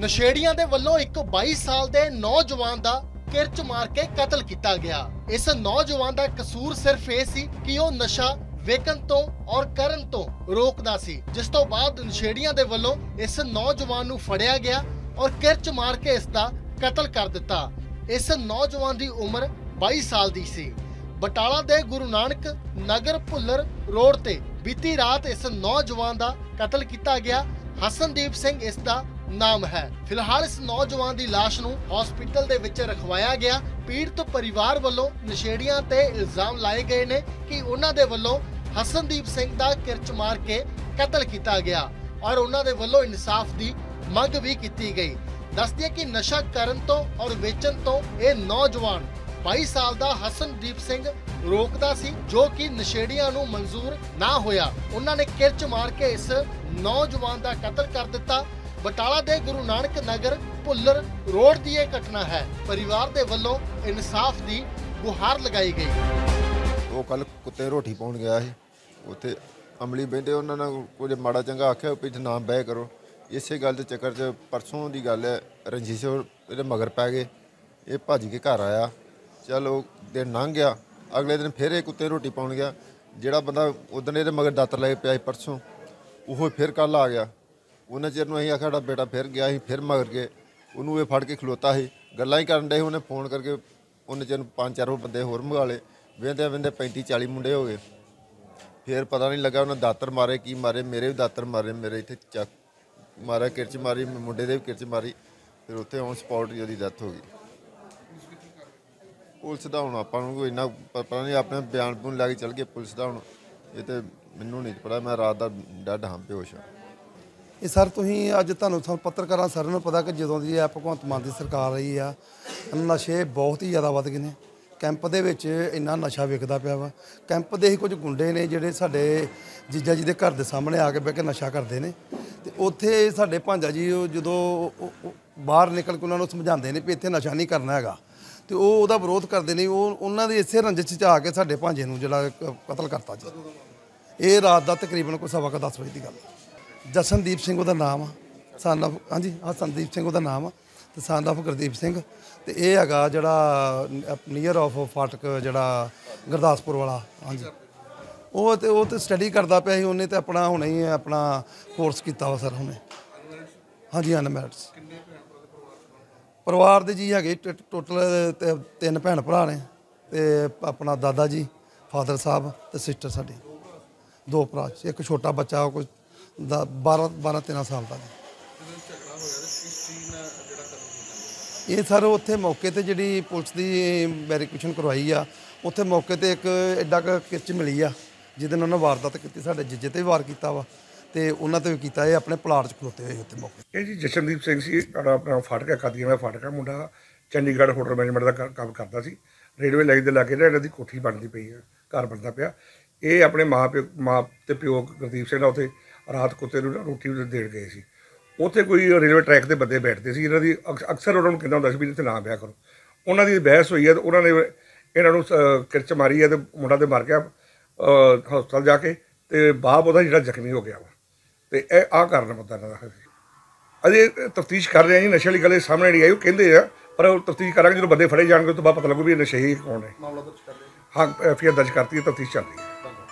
ਨਸ਼ੇੜੀਆਂ ਦੇ ਵੱਲੋਂ ਇੱਕ 22 ਸਾਲ ਦੇ ਨੌਜਵਾਨ ਦਾ ਕਿਰਚ ਮਾਰ ਕੇ ਕਤਲ ਕੀਤਾ ਗਿਆ। ਇਸ ਨੌਜਵਾਨ ਦਾ ਕਸੂਰ ਸਿਰਫ ਇਹ ਸੀ ਕਿ ਉਹ ਨਸ਼ਾ ਵੇਚਣ ਤੋਂ ਔਰ ਕਰਨ ਤੋਂ ਰੋਕਦਾ ਸੀ, ਜਿਸ ਤੋਂ ਬਾਅਦ ਨਸ਼ੇੜੀਆਂ ਦੇ ਵੱਲੋਂ ਇਸ ਨੌਜਵਾਨ ਨੂੰ ਫੜਿਆ ਗਿਆ ਔਰ ਕਿਰਚ ਮਾਰ ਕੇ ਇਸ ਦਾ ਕਤਲ ਕਰ ਦਿੱਤਾ। ਇਸ ਨੌਜਵਾਨ ਦੀ ਉਮਰ 22 ਸਾਲ ਦੀ ਸੀ। ਬਟਾਲਾ ਦੇ ਗੁਰੂ ਨਾਨਕ ਨਗਰ ਭੁੱਲਰ ਰੋਡ ਤੇ ਬੀਤੀ ਰਾਤ ਇਸ ਨੌਜਵਾਨ ਦਾ ਕਤਲ ਕੀਤਾ ਗਿਆ। ਹਸਨਦੀਪ ਸਿੰਘ ਇਸ ਦਾ ਨਾਮ ਹੈ। ਫਿਲਹਾਲ ਇਸ ਨੌਜਵਾਨ ਦੀ ਲਾਸ਼ ਨੂੰ ਹਸਪੀਟਲ ਦੇ ਵਿੱਚ ਰਖਵਾਇਆ ਗਿਆ। ਪੀੜਤ ਪਰਿਵਾਰ ਵੱਲੋਂ ਨਸ਼ੇੜੀਆਂ ਤੇ ਇਲਜ਼ਾਮ ਲਾਏ ਗਏ ਨੇ ਕਿ ਉਹਨਾਂ ਦੇ ਵੱਲੋਂ ਹਸਨਦੀਪ ਸਿੰਘ ਦਾ ਕਿਰਚ ਮਾਰ ਕੇ ਕਤਲ ਕੀਤਾ ਗਿਆ ਔਰ ਉਹਨਾਂ ਦੇ ਵੱਲੋਂ ਇਨਸਾਫ ਦੀ ਮੰਗ ਵੀ ਕੀਤੀ ਗਈ। ਦੱਸਦੀ ਹੈ ਕਿ ਨਸ਼ਾ ਕਰਨ ਤੋਂ ਔਰ ਵੇਚਣ ਤੋਂ ਇਹ ਨੌਜਵਾਨ 22 ਸਾਲ ਦਾ ਹਸਨਦੀਪ ਸਿੰਘ ਰੋਕਦਾ ਸੀ, ਜੋ ਕਿ ਨਸ਼ੇੜੀਆਂ ਨੂੰ ਮਨਜ਼ੂਰ ਨਾ ਹੋਇਆ। ਉਹਨਾਂ ਨੇ ਕਿਰਚ ਮਾਰ ਕੇ ਇਸ ਨੌਜਵਾਨ ਦਾ ਕਤਲ ਕਰ ਦਿੱਤਾ ਬਟਾਲਾ ਦੇ ਗੁਰੂ ਨਾਨਕ ਨਗਰ ਭੁੱਲਰ ਰੋਡ ਦੀ ਇਹ ਘਟਨਾ ਹੈ। ਪਰਿਵਾਰ ਦੇ ਵੱਲੋਂ ਇਨਸਾਫ ਦੀ ਗੁਹਾਰ ਲਗਾਈ ਗਈ। ਉਹ ਕੱਲ ਕੁੱਤੇ ਰੋਟੀ ਪਾਉਣ ਗਿਆ ਸੀ। ਉੱਥੇ ਅਮਲੀ ਬਹਿੰਦੇ ਉਹਨਾਂ ਨਾਲ ਕੁਝ ਮਾੜਾ ਚੰਗਾ ਆਖਿਆ, ਵੀ ਨਾ ਬਹਿ ਕਰੋ। ਇਸੇ ਗੱਲ ਦੇ ਚੱਕਰ 'ਚ ਪਰਸੋਂ ਦੀ ਗੱਲ ਹੈ, ਰਣਜੀਤ ਸਿੰਘ ਇਹਦੇ ਮਗਰ ਪੈ ਗਏ। ਇਹ ਭੱਜ ਕੇ ਘਰ ਆਇਆ। ਚਲ ਉਹ ਦਿਨ ਲੰਘ ਗਿਆ। ਅਗਲੇ ਦਿਨ ਫਿਰ ਇਹ ਕੁੱਤੇ ਰੋਟੀ ਪਾਉਣ ਗਿਆ। ਜਿਹੜਾ ਬੰਦਾ ਉਦੋਂ ਇਹਦੇ ਮਗਰ ਦਾਤਰ ਲੈ ਕੇ ਪਿਆ ਸੀ ਪਰਸੋਂ, ਉਹ ਫਿਰ ਕੱਲ ਆ ਗਿਆ। ਉਹਨਾਂ ਚਿਰ ਨੂੰ ਅਸੀਂ ਆਖਿਆ, ਸਾਡਾ ਬੇਟਾ ਫਿਰ ਗਿਆ ਸੀ, ਫਿਰ ਮਗਰ ਕੇ ਉਹਨੂੰ ਇਹ ਫੜ ਕੇ ਖਲੋਤਾ ਸੀ। ਗੱਲਾਂ ਹੀ ਕਰਨ ਡੇ ਉਹਨੇ ਫੋਨ ਕਰਕੇ ਉਹਨੇ ਚਿਰ ਨੂੰ ਪੰਜ ਚਾਰ ਹੋਰ ਬੰਦੇ ਹੋਰ ਮੰਗਾ ਲਏ। ਵੇਂਦੇ ਵੇਂਦੇ 35 40 ਮੁੰਡੇ ਹੋ ਗਏ। ਫਿਰ ਪਤਾ ਨਹੀਂ ਲੱਗਾ ਉਹਨਾਂ ਦਾਤਰ ਮਾਰੇ, ਕੀ ਮਾਰੇ, ਮੇਰੇ ਵੀ ਦਾਤਰ ਮਾਰੇ, ਮੇਰੇ ਇੱਥੇ ਚੱਕ ਮਾਰਿਆ, ਕਿਰਚ ਮਾਰੀ, ਮੁੰਡੇ ਦੇ ਵੀ ਕਿਰਚ ਮਾਰੀ, ਫਿਰ ਉੱਥੇ ਔਨ ਸਪੌਟ ਹੀ ਉਹਦੀ ਡੈਥ ਹੋ ਗਈ। ਪੁਲਿਸ ਦਾ ਹੁਣ ਆਪਾਂ ਨੂੰ ਕੋਈ ਇੰਨਾ ਪਤਾ ਨਹੀਂ, ਆਪਣੇ ਬਿਆਨ ਬੂਨ ਲੈ ਕੇ ਚੱਲ ਗਏ ਪੁਲਿਸ ਦਾ ਹੁਣ। ਇਹ ਤੇ ਮੈਨੂੰ ਨਹੀਂ ਪਤਾ, ਮੈਂ ਰਾਤ ਦਾ ਡੱਡ ਹਾਂ, ਬੇਹੋਸ਼ ਹਾਂ। ਇਹ ਸਰ ਤੁਸੀਂ ਅੱਜ ਤੁਹਾਨੂੰ ਸਾਨੂੰ ਪੱਤਰਕਾਰਾਂ ਸਾਰਿਆਂ ਨੂੰ ਪਤਾ ਕਿ ਜਦੋਂ ਦੀ ਆ ਭਗਵੰਤ ਮਾਨ ਦੀ ਸਰਕਾਰ ਆਈ ਆ ਨਸ਼ੇ ਬਹੁਤ ਹੀ ਜ਼ਿਆਦਾ ਵੱਧ ਗਏ ਨੇ। ਕੈਂਪ ਦੇ ਵਿੱਚ ਇੰਨਾ ਨਸ਼ਾ ਵਿਕਦਾ ਪਿਆ ਵਾ। ਕੈਂਪ ਦੇ ਹੀ ਕੁਝ ਗੁੰਡੇ ਨੇ ਜਿਹੜੇ ਸਾਡੇ ਜੀਜਾ ਜੀ ਦੇ ਘਰ ਦੇ ਸਾਹਮਣੇ ਆ ਕੇ ਬਹਿ ਕੇ ਨਸ਼ਾ ਕਰਦੇ ਨੇ। ਤੇ ਉੱਥੇ ਸਾਡੇ ਭਾਂਜਾ ਜੀ ਉਹ ਜਦੋਂ ਬਾਹਰ ਨਿਕਲ ਕੇ ਉਹਨਾਂ ਨੂੰ ਸਮਝਾਉਂਦੇ ਨੇ ਵੀ ਇੱਥੇ ਨਸ਼ਾ ਨਹੀਂ ਕਰਨਾ ਹੈਗਾ। ਤੇ ਉਹ ਉਹਦਾ ਵਿਰੋਧ ਕਰਦੇ ਨੇ। ਉਹ ਉਹਨਾਂ ਦੀ ਇਸੇ ਰੰਜਿਸ਼ 'ਚ ਆ ਕੇ ਸਾਡੇ ਭਾਂਜੇ ਨੂੰ ਜਿਹੜਾ ਕ- ਕਤਲ ਕਰਤਾ ਜੀ। ਇਹ ਰਾਤ ਦਾ ਤਕਰੀਬਨ ਕੋਈ ਸਵਾ ਕੁ ਦਸ ਵਜੇ ਦੀ ਗੱਲ ਹੈ। ਜਸ਼ਨਦੀਪ ਸਿੰਘ ਉਹਦਾ ਨਾਮ ਆ। ਸਨ of ਹਾਂਜੀ, ਹਾਂ, ਸੰਦੀਪ ਸਿੰਘ ਉਹਦਾ ਨਾਮ ਆ ਤੇ ਸਨ of ਗੁਰਦੀਪ ਸਿੰਘ। ਤੇ ਇਹ ਹੈਗਾ ਜਿਹੜਾ ਨੀਅਰ ਆਫ ਫਾਟਕ ਜਿਹੜਾ ਗੁਰਦਾਸਪੁਰ ਵਾਲਾ। ਹਾਂਜੀ। ਉਹ ਤੇ ਉਹ ਤੇ ਸਟੱਡੀ ਕਰਦਾ ਪਿਆ ਸੀ, ਉਹਨੇ ਤੇ ਆਪਣਾ ਹੁਣੇ ਹੀ ਆਪਣਾ ਕੋਰਸ ਕੀਤਾ ਵਾ ਸਰ ਹੁਣੇ। ਹਾਂਜੀ ਅਨਮੈਰਿਡਸ ਪਰਿਵਾਰ ਦੇ ਜੀ ਹੈਗੇ ਟੋਟਲ ਤਿੰਨ ਭੈਣ ਭਰਾ ਨੇ ਤੇ ਆਪਣਾ ਦਾਦਾ ਜੀ, ਫਾਦਰ ਸਾਹਿਬ ਤੇ ਸਿਸਟਰ ਸਾਡੇ। ਦੋ ਭਰਾ, ਇੱਕ ਛੋਟਾ ਬੱਚਾ ਉਹ ਦਾ 12 12 13 ਸਾਲ ਦਾ ਜੀ। ਇਹ ਸਰ ਉੱਥੇ ਮੌਕੇ ਤੇ ਜਿਹੜੀ ਪੁਲਿਸ ਦੀ ਵੈਰੀਫਿਕੇਸ਼ਨ ਕਰਵਾਈ ਆ, ਉੱਥੇ ਮੌਕੇ ਤੇ ਇੱਕ ਐਡਾ ਕੁ ਕਿਰਚ ਮਿਲੀ ਆ, ਜਿਹਦੇ ਨਾਲ ਉਹਨਾਂ ਵਾਰਦਾਤ ਕੀਤੀ, ਸਾਡੇ ਜੱਜੇ ਤੇ ਵੀ ਵਾਰ ਕੀਤਾ ਵਾ, ਤੇ ਉਹਨਾਂ ਤੇ ਵੀ ਕੀਤਾ, ਇਹ ਆਪਣੇ ਪਲਾਟ 'ਚ ਖਲੋਤੇ ਹੋਏ ਉੱਥੇ ਮੌਕੇ ਇਹ ਜੀ ਜਸ਼ਨਦੀਪ ਸਿੰਘ ਸੀ ਸਾਡਾ ਆਪਣਾ ਫਾਟਕਾ ਕਾਦੀਆਂ ਦਾ ਫਾਟਕਾ ਮੁੰਡਾ ਚੰਡੀਗੜ੍ਹ ਹੋਟਲ ਮੈਨੇਜਮੈਂਟ ਦਾ ਕ- ਕੰਮ ਕਰਦਾ ਸੀ। ਰੇਲਵੇ ਲਾਈਨ ਦੇ ਲਾਗੇ ਨਾ ਇਹਨਾਂ ਦੀ ਕੋਠੀ ਬਣਦੀ ਪਈ ਹੈ ਘਰ ਬਣਦਾ ਪਿਆ। ਇਹ ਆਪਣੇ ਮਾਂ ਪਿਓ ਮਾਂ ਤੇ ਪਿਓ ਗੁਰਦੀਪ ਸਿੰਘ ਦਾ ਉੱਥੇ ਰਾਤ ਕੁੱਤੇ ਨੂੰ ਨਾ ਰੋਟੀ ਦੇਣ ਗਏ ਸੀ। ਉੱਥੇ ਕੋਈ ਰੇਲਵੇ ਟਰੈਕ ਤੇ ਬੰਦੇ ਬੈਠਦੇ ਸੀ ਇਹਨਾਂ ਦੀ ਅਕਸ- ਅਕਸਰ ਉਹਨਾਂ ਨੂੰ ਕਹਿੰਦਾ ਹੁੰਦਾ ਸੀ ਵੀ ਇੱਥੇ ਨਾ ਬਿਆ ਕਰੋ। ਉਹਨਾਂ ਦੀ ਬਹਿਸ ਹੋਈ ਹੈ ਤੇ ਉਹਨਾਂ ਨੇ ਇਹਨਾਂ ਨੂੰ ਕਿਰਚ ਮਾਰੀ ਹੈ ਤੇ ਮੁੰਡਾ ਤੇ ਮਰ ਗਿਆ ਹਸਪਤਾਲ ਜਾ ਕੇ ਤੇ ਬਾਪ ਉਹਦਾ ਜਿਹੜਾ ਜ਼ਖਮੀ ਹੋ ਗਿਆ ਵਾ। ਤੇ ਇਹ ਆ ਕਾਰਨ ਪਤਾ ਇਹਨਾਂ ਦਾ ਅਜੇ ਤਫਤੀਸ਼ ਕਰ ਰਹੇ ਆ ਜੀ ਨਸ਼ੇ ਵਾਲੀ ਗੱਲ ਸਾਹਮਣੇ ਨਹੀਂ ਆਈ ਉਹ ਕਹਿੰਦੇ ਆ ਪਰ ਉਹ ਤਫਤੀਸ਼ ਕਰਾਂਗੇ ਜਦੋਂ ਬੰਦੇ ਫੜੇ ਜਾਣਗੇ ਉਸ ਤੋਂ ਬਾਅਦ ਪਤਾ ਲੱਗੂ ਵੀ ਇਹ ਨਸ਼ੇ ਹੀ ਕੌਣ ਹੈ ਮਾਮਲਾ ਦਰਜ ਕਰ ਰਹੇ ਹਾਂ ਐਫ ਦਰਜ ਕਰਤੀ ਹੈ ਤਫਤੀਸ਼ ਚੱਲ ਰਹੀ ਹੈ।